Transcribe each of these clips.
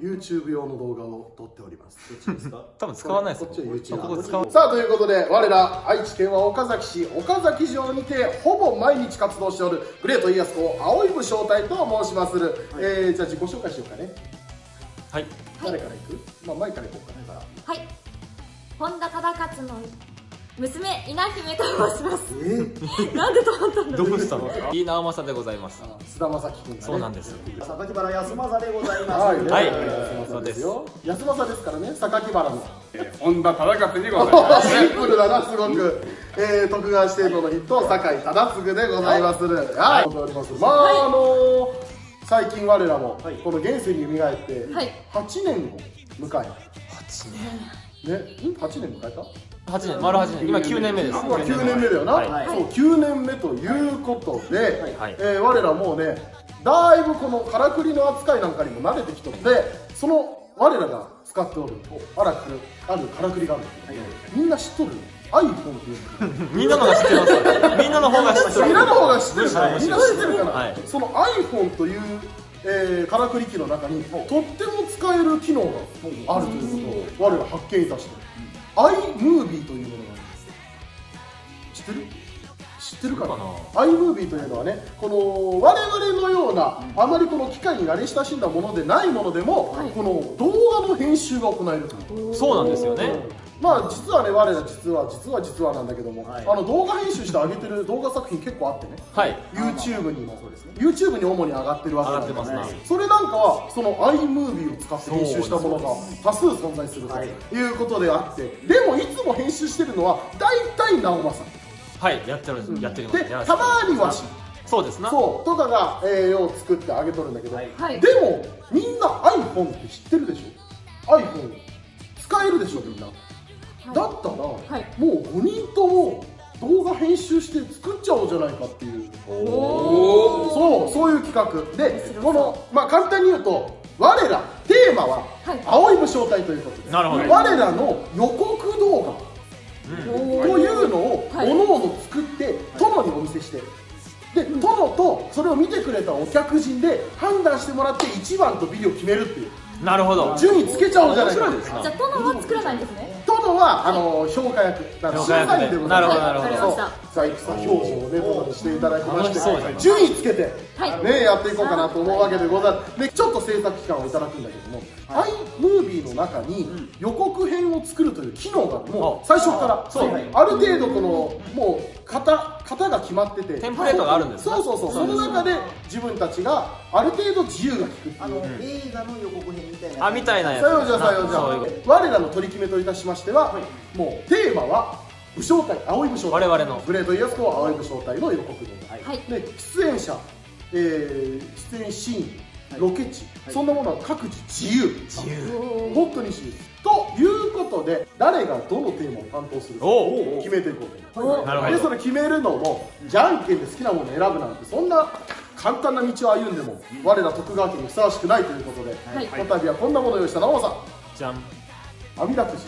YouTube 用の動画を撮っております。どっちですか？多分使わないですこっちはよ YouTube さあということで我ら愛知県は岡崎市岡崎城にてほぼ毎日活動しておるグレート家康公青い武将隊と申しまする、えー、じゃあ自己紹介しようかね。はい。誰からいく、まあ前からいこうかねはい。本田忠勝の娘稲姫と申します。えー、なんで止まったんだどうしたの？いい直政でございます。菅田将暉君がね。そうなんです榊原康政でございます。はい、ね、はい。安政です。よ安政ですからね。榊原の。本田忠勝にございます。シンプルだなすごく、えー、徳川指定校の筆頭酒井忠次でございます。るはい、おります。まあ、あのー最近我らもはい。この現世に蘇ってはい。8年を迎え8ね、ん？8年迎えた？年8年丸8年。今9年目です。今9年目だよな、はい。そう9年目ということで、はいえー我らもうねだいぶこのからくりの扱いなんかにも慣れてきとってその我らが使っておるあらくあるからくりがあるんだけど、みんな知っとる？iPhone っていうの。みんなのが知ってます。みんなの方が知ってる。みんなの方が知ってるから、はい。みんな知ってるから、はい。その iPhone という、えー、からくり機の中にとっても使える機能があるということを我ら発見いたして、iMovie というものがあるんです知ってる？知ってるかな？かな iMovie というのはねこの我々のようなあまりこの機械に慣れ親しんだものでないものでも、この動画の編集が行えるという。そうなんですよねまあ実はね我ら実は実は実はなんだけども、はい。あの動画編集して上げてる動画作品結構あってね。はい。YouTube にもそうですね。YouTube に主に上がってるわけなんですね。それなんかはその iMovie を使って編集したものが多数存在するとい。うことであってでもいつも編集してるのは大体直政。はいやってるやってるでたまにわし。そうですな。そう。とかが、えー、を作ってあげとるんだけど、はい。はい。でもみんな iPhone って知ってるでしょ？iPhone 使えるでしょみんな、だったら、はい。もう5人とも動画編集して作っちゃおうじゃないかっていう。そうそういう企画。でこの、まあ、簡単に言うと我らテーマははい。青い武将隊ということで、なるほど。我らの予告動画。というのをはい。おのおの作って殿にお見せして。で殿とそれを見てくれたお客人で判断してもらって1番とビリを決めるっていうなるほど。順位つけちゃおうじゃないか。面白いですなじゃあ殿は作らないんですね。殿はあの評価役だから審査員でございます。なるほどなるほど。そう。在草表示をね殿にしていただきま楽して順位つけてはい。ねやっていこうかなと思うわけでございますでちょっと制作期間をいただくんだけども iMovie の中に予告編を作るという機能がもう最初から。そう。ある程度このもう型型が決まってて。テンプレートがあるんですね。そうそうそう。その中で自分たちがある程度自由が利く。っていうあの、映画の予告編みたいなあみたいなやつ。さようじゃさようじゃ我らの取り決めといたしましては、もうテーマは武将隊青い武将隊。我々の。グレートイエス公青い武将隊の予告動画、はい。で出演者、えー出演シーンロケ地、そんなものは各自自由。自由。本当に自由。ということで誰がどのテーマを担当するかおを決めていこうと思います。でそれ決めるのもじゃんけんで好きなものを選ぶなんてそんな簡単な道を歩んでも我ら徳川家にふさわしくないということで、はい。この度はこんなものを用意した直政さん。じゃん網だくじ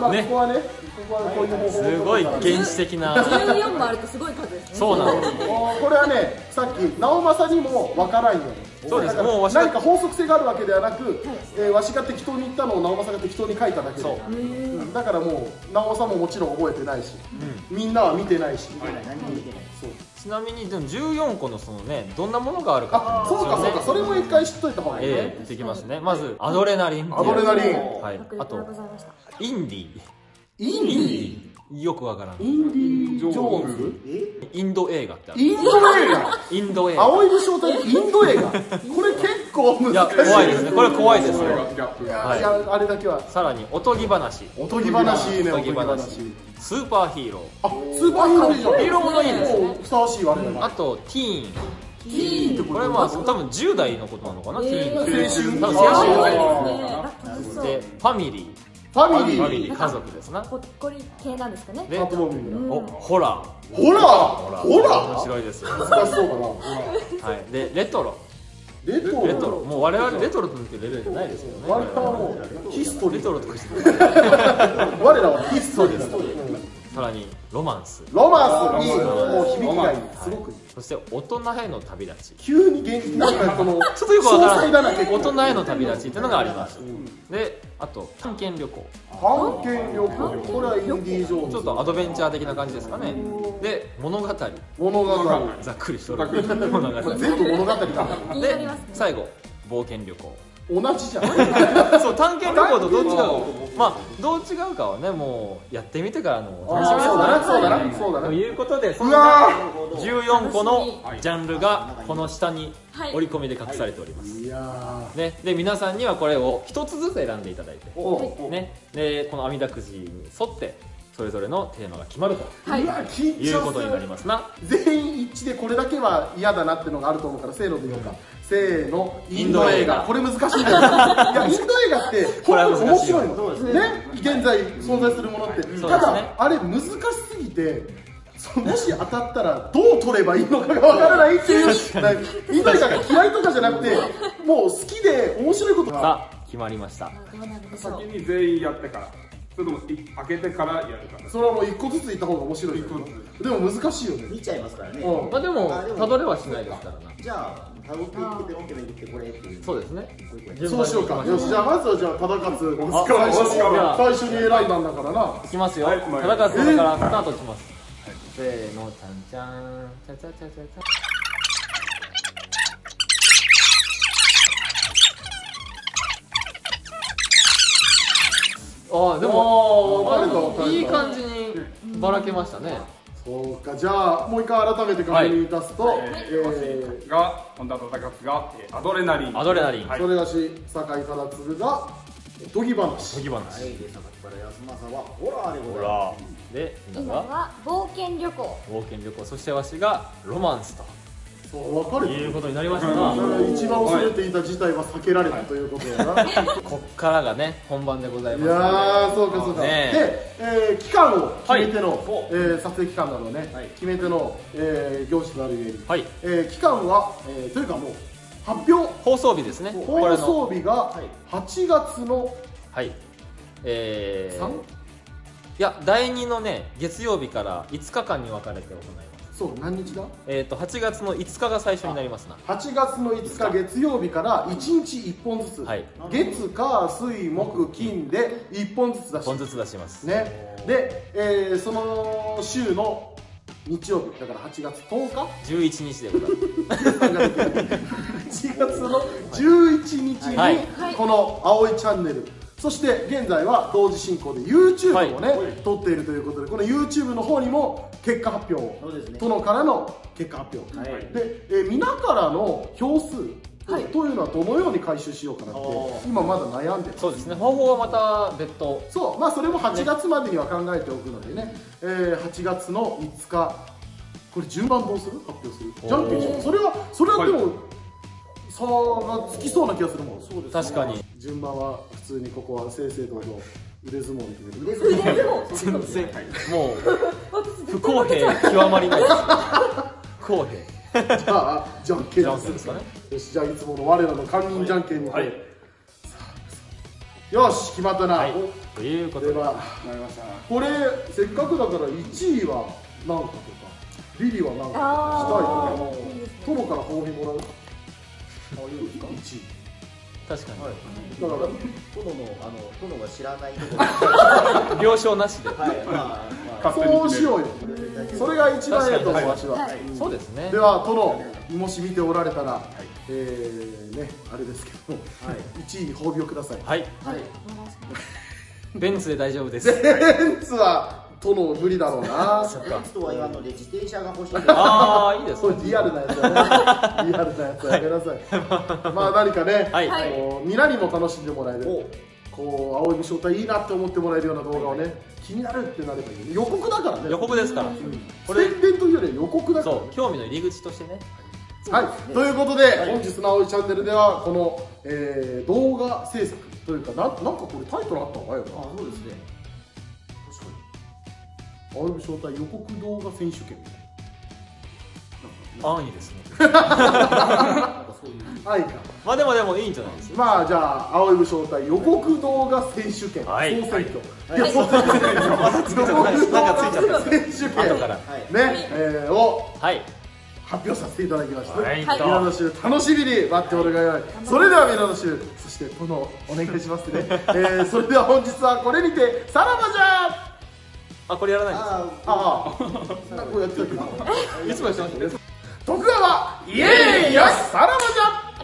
まあ、ね。ここはねここはこういう方法。すごい原始的な。14もあるとすごい数ですね。そうなんです。これはねさっき直政にも分からんように。そうです。もうわしが何か法則性があるわけではなく、えーわしが適当に言ったのを直政が適当に書いただけで。そう。うん。だからもう直政ももちろん覚えてないし、みんなは見てないし。何も見てない。そうちなみにでも14個のそのねどんなものがあるかあそうかそうかそれも一回知っといた方がいいね、ええできますね。まずアドレナリン。アドレナリン。はい。あとざいました。インディインディよくわからん。インディ・ジョーンズ？え？インド映画ってある。インド映画？インド映画。青い武将隊インド映画。これ結構難しい。いや怖いですね。これ怖いですよはい。いやあれだけは。さらにおとぎ話。おとぎ話いいねおとぎ話。話。スーパーヒーロあスーパーヒーロー。じゃんヒーローものいいですね。ふさわしい我々ーあとティーン。ティーンってこれまあ多分10代のことなのかな、ティーン。って青春多分あー青春。でファミリファミリー。ーファミリー。家族ですな。ほっこり系なんですかね。でハー。トモー？ホラー。ほらほら面白いですよ。難しそうだな。はい。でレトロレトロ。レトロ。もう我々レトロと言ってレベルじゃないですけどね。我々はもうヒストリー。レトロとかして 我らはヒストリーですさらにロマンス。ロマンスにもう響きがいいすごくいい。そして大人への旅立ち。急に現実なんかこのちょっとよくわから詳細だない大人への旅立ちっていうのがあります。であと探検旅行。探検旅行。これはインディ・ージョーンズ。ちょっとアドベンチャー的な感じですかね。で物語。物語。ざっくりしとる。ざっくり。物語。で 全部物語だ。気になりますね最後冒険旅行同じじゃん そう探検旅行とどう違うかまあどう違うかはねもうやってみてからのお楽しみそうだなそうだなそうだな。ということでそうわ14個のジャンルがこの下にはい折り込みで隠されております、ーい。やね、で皆さんにはこれを一つずつ選んでいただいて、ね、でこの網だくじに沿ってそれぞれのテーマが決まると。はい。いうことになりすますな。る。全員一致でこれだけは嫌だなってのがあると思うからせーので言おうかせーのインド映画。これ難しいんだよ。いや インド映画ってこれは本当に面白いの。ね。現在存在するものって。ただあれ難しすぎてそもし当たったらどう取ればいいのかがわからないっていうインド映画が嫌いとかじゃなくてもう好きで面白いことが。さあ決まりました。先に全員やってから。それともい開けてからやるかそれはもう一個ずついった方が面白いでも難しいよね見ちゃいますからね。うん。まあでもあでもたどれはしないですからなじゃあたどっていってペロンペロン言ってこれっていう。そうですね。そうしようか。よしじゃあまずはじゃあ忠勝あ最初にじゃあ最初に選ん。だんだからないきますよ。はい田中さんからスタートします。せーのちゃんちゃん。ちゃちゃちゃちゃちゃああでもいい感じにばらけましたねそうか。じゃあもう一回改めて確認いたすと、えらが本田忠勝がえーアドレナリン。アドレナリン。はい。ーそれがし酒井忠次がおとぎ話。時話はい。で榊原康政はホラーでごほざいまらで今は冒険旅行。冒険旅行。そしてわしがロマンスそう分かるということになりました。だなから一番恐れていた事態は避けられたということだな、こっからがね本番でございいます。やーそうかそうか、ねで、えー期間を決めての、はいえー撮影期間などね、はい。決めての、えー行事となるゆえに、はい。えー期間は、えーというかもう発表。放送日ですね。こ放送日が8月のはい。えー、3いや第2のね月曜日から5日間に分かれて行いますそう何日だ？えっ、と8月の5日が最初になりますな。8月の5日月曜日から1日1本ずつ、はい。月火水木金で1本ずつ出1本しずつ出します。ね。で、えーその週の日曜日だから8月10日？11日でございます。8月の11日に、はい。この「青いチャンネル」そして現在は同時進行で YouTube もね、はい。撮っているということでこの YouTube の方にも結果発表ね。殿からの結果発表、はい。で、えー皆からの票数はい。というのはどのように回収しようかなって今まだ悩んでるそうですね。方法はまた別途。そうまあそれも8月までには考えておくのでね、えー8月の5日これ順番どうする？発表する？じゃんけんしよう。それはそれはでも、差がつきそうな気がするもん。そう確かに。順番は普通にここは正々堂々腕相撲で決める腕相撲全然。もう不公平極まりないです。不公平。じゃあじゃんけんですかね。よしじゃあいつもの我らの堪忍じゃんけんにて、はい。よし決まったな、はい。ということで。ではなりましたこれせっかくだから1位は何かとかリリーは何かとかあしたいとかね。友から褒美もらう？あいいですか？1位。確かだから殿のあの殿が知らないところ。に 了承なしで、はいまあまあ。そうしようよ。それが一番ええと思うわ。しは、はい。そうですね。では殿もし見ておられたら、えーねあれですけども、1位に褒美をください。はい。はい。ベンツで大丈夫です。ベンツは殿無理だろうな。そっか。とは言わんので自転車が欲しいああいいですそういうリアルなやつだね。リアルなやつやめなさい。まあ何かね、はい。はいこう皆にも楽しんでもらえる。こう青い武将隊いいなって思ってもらえるような動画をね気になるってなればいい予告だからね。予告ですから。これ宣伝というよりは予告だから。そう興味の入り口としてね。はい、ということで、本日の青いチャンネルではこの、えー動画制作というかなんなんかこれタイトルあったのかよあそうですね青い武将隊予告動画選手権安易ですね。い。かまあでもでもいいんじゃないですか。まあじゃあ青い武将隊予告動画選手権、はい。総選挙、はい。いや総選挙。なん。かついちゃった選手権後から。ね、はいえーをはい。発表させていただきました、はい。ミラノ州楽しみに待っておるがよい。それではミラノ州そして殿お願いしますね、えー、それでは本日はこれにてさらばじゃあ、これやらないんですかああ、こうやってる いつもやってますね。徳川イエーイよしさらばじゃっ